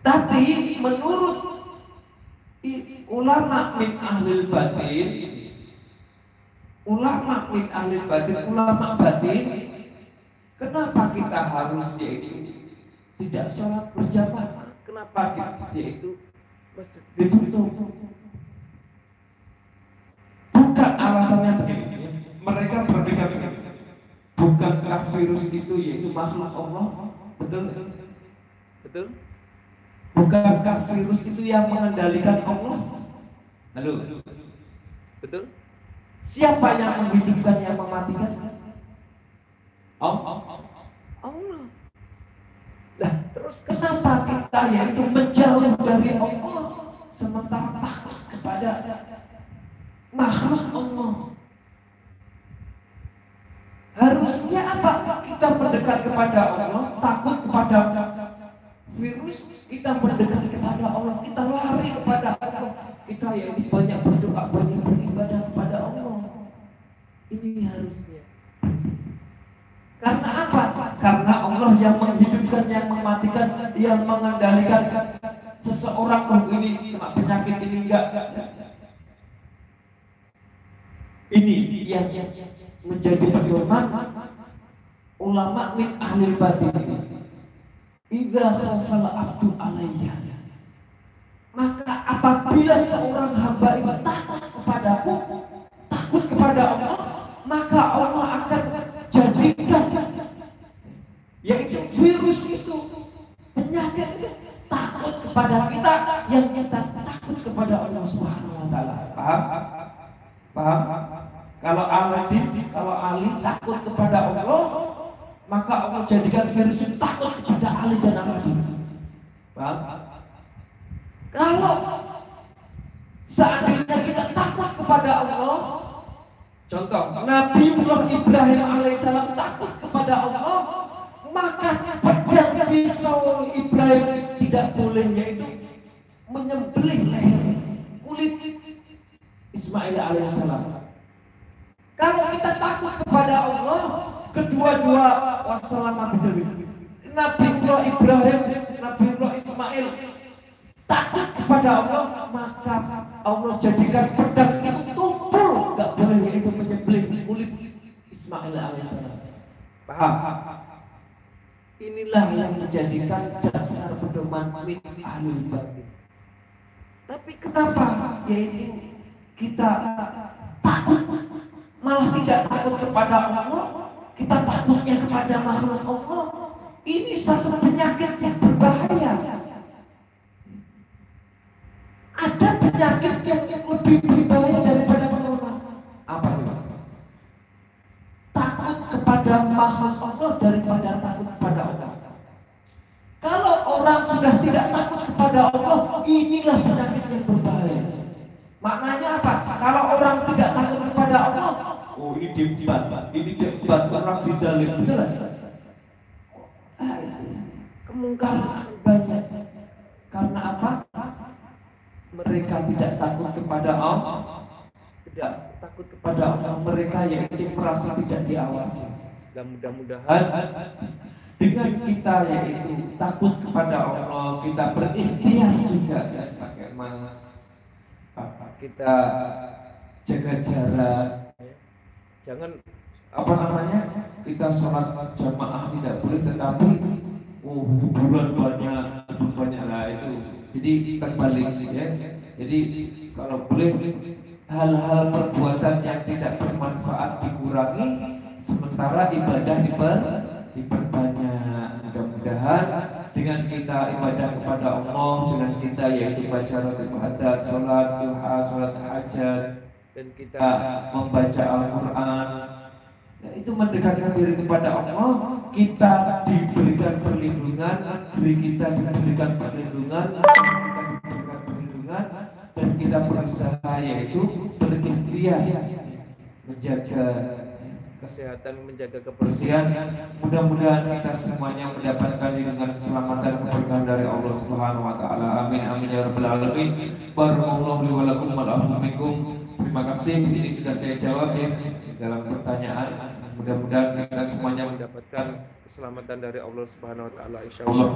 Tapi menurut ulama min ahlil batin, ulama min ahlil batin, ulama batin, kenapa kita harus yaitu tidak sholat berjamaah? Kenapa kita yaitu masjid ditutup? Bukan alasannya begini. Mereka berbeda Bukankah virus itu yaitu makhluk Allah? Betul? Betul? Bukankah virus itu yang mengendalikan Allah? Halo? Betul? Siapa yang menghidupkan yang mematikan? Allah. Allah. Nah, terus kenapa kita yaitu menjauh dari Allah sementara takut kepada makhluk Allah? Harusnya apa? Kita mendekat kepada Allah, takut kepada virus, kita mendekat kepada Allah, kita lari kepada Allah. Kita yaitu banyak berdoa, banyak beribadah kepada Allah. Ini harusnya. Karena apa? Karena Allah yang menghidupkan, yang mematikan, yang mengendalikan seseorang oh ini penyakit ini enggak. Ini yang, yang, yang menjadi pedoman ulama min ahli batin ini. Idza khafal abdu alayya. Maka apabila seorang hamba itu takut kepadaku, takut kepada Allah, maka Allah akan jadikan yaitu virus itu, penyakit itu takut kepada kita yang kita takut kepada Allah Subhanahu wa taala. Paham? Paham? Kalau Ali, kalau Ali takut kepada Allah, maka Allah jadikan virus itu takut kepada Ali dan Aladin. Paham? Kalau seandainya kita takut kepada Allah, contoh Nabiullah Ibrahim alaihissalam takut kepada Allah, maka pedang pisau Ibrahim tidak boleh yaitu menyembelih leher kulit Ismail alaihissalam. Kalau kita takut kepada Allah, kedua-dua wassalam Nabi Allah Ibrahim, Nabi Allah Ismail takut kepada Allah, maka Allah jadikan pedang itu tumpul, nggak boleh yaitu menyembelih kulit Ismail alaihissalam. Paham? Inilah yang menjadikan dasar pedoman min ahlul batin. Tapi kenapa? Yaitu kita takut malah tidak takut kepada Allah, kita takutnya kepada makhluk Allah. Ini satu penyakit yang berbahaya. Ada penyakit yang lebih berbahaya daripada corona. Apa itu? Takut kepada makhluk Allah daripada takut kepada Allah. Kalau orang sudah tidak takut kepada Allah, inilah penyakit yang berbahaya. Maknanya apa? Kalau orang tidak takut oh ini debat, ini debat orang dizalim, betul ah, Kemungkaran banyak. Karena apa? Mereka tidak takut kepada Allah, tidak takut kepada Allah. Mereka yang merasa tidak diawasi. Dan mudah-mudahan dengan kita yaitu takut kepada Allah, kita berikhtiar juga dan pakai mas kita jaga jarak jangan apa namanya? Kita sholat jamaah tidak boleh tetapi oh hiburan banyak banyak. Lah itu. Jadi terbalik ya. Jadi kalau boleh hal-hal perbuatan yang tidak bermanfaat dikurangi sementara ibadah diper diperbanyak. Mudah-mudahan dengan kita ibadah kepada Allah dengan kita yaitu baca roti ibadat, sholat duha, sholat hajat dan kita membaca Al-Quran nah, itu mendekatkan diri kepada Allah kita diberikan perlindungan diri kita diberikan perlindungan kita diberikan perlindungan dan kita berusaha yaitu berikhtiar menjaga kesehatan, menjaga kebersihan. Mudah-mudahan kita semuanya mendapatkan dengan keselamatan keberkahan dari Allah Subhanahu wa taala. Amin amin ya rabbal alamin. Barakallahu li wa lakum Terima kasih ini sudah saya jawab ya dalam pertanyaan. Mudah-mudahan kita semuanya mendapatkan keselamatan dari Allah Subhanahu wa taala insyaallah.